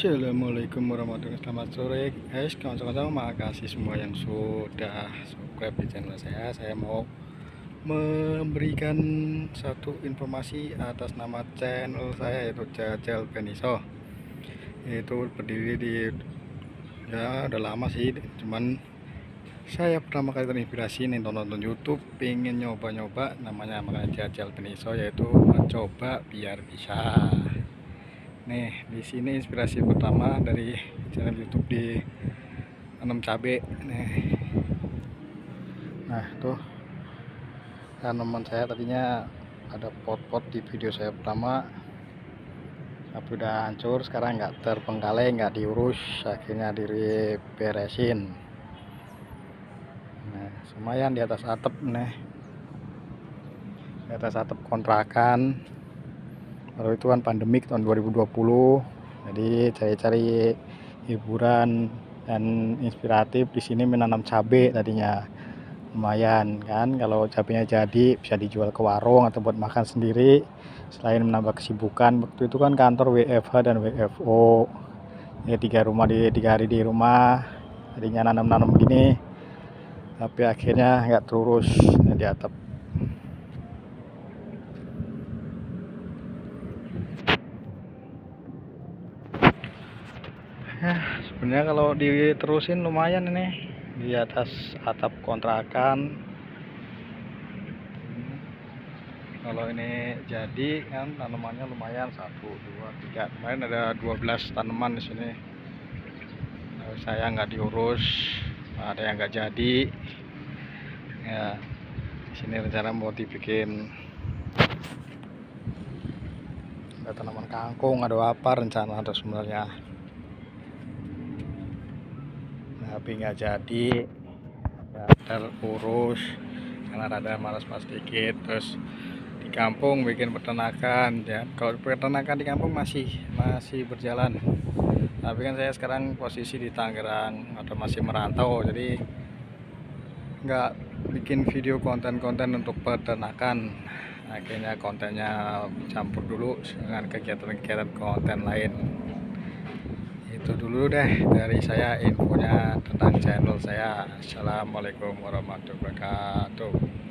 Assalamualaikum warahmatullahi wabarakatuh. Selamat sore guys. Kawan-kawan makasih semua yang sudah subscribe di channel saya. Saya mau memberikan satu informasi atas nama channel saya yaitu Jajal Beniso. Itu berdiri di ya udah lama sih. Cuman saya pertama kali terinspirasi nih nonton YouTube pengen nyoba-nyoba namanya makanya Jajal Beniso yaitu mencoba biar bisa nih di sini inspirasi pertama dari channel YouTube di tanam cabe. Nih. Nah tuh. Tanaman saya tadinya ada pot-pot di video saya pertama. Tapi udah hancur sekarang nggak terpenggalai nggak diurus akhirnya diberesin. Nah lumayan di atas atap nih. Di atas atap kontrakan kalau itu kan pandemik tahun 2020 jadi cari-cari hiburan dan inspiratif di sini menanam cabai tadinya. Lumayan kan kalau cabenya jadi bisa dijual ke warung atau buat makan sendiri. Selain menambah kesibukan waktu itu kan kantor WFH dan WFO ya tiga rumah di tiga hari di rumah tadinya nanam-nanam gini tapi akhirnya nggak terurus di atap ya sebenarnya kalau diterusin lumayan ini. Di atas atap kontrakan. Kalau ini jadi kan tanamannya lumayan. Satu dua tiga. Kemarin ada 12 tanaman di sini. Saya nggak diurus ada yang nggak jadi. Ya di sini rencana mau dibikin ada tanaman kangkung ada apa rencana ada sebenarnya tapi nggak jadi. Nggak terurus karena rada malas-malas sedikit terus di kampung bikin peternakan ya. Kalau peternakan di kampung masih masih berjalan. Tapi kan saya sekarang posisi di Tangerang atau masih merantau. Jadi nggak bikin video konten-konten untuk peternakan. Akhirnya kontennya campur dulu dengan kegiatan-kegiatan konten lain itu dulu deh dari saya infonya tentang channel saya. Assalamualaikum warahmatullahi wabarakatuh